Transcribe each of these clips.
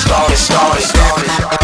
started, started, started.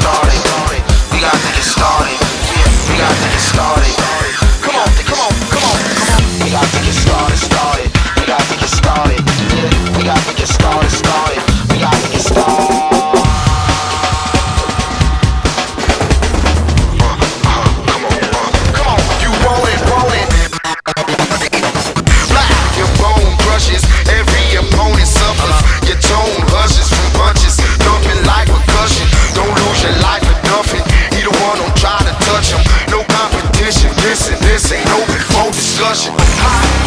started. We gotta get started. We gotta get started. Gosh. Hot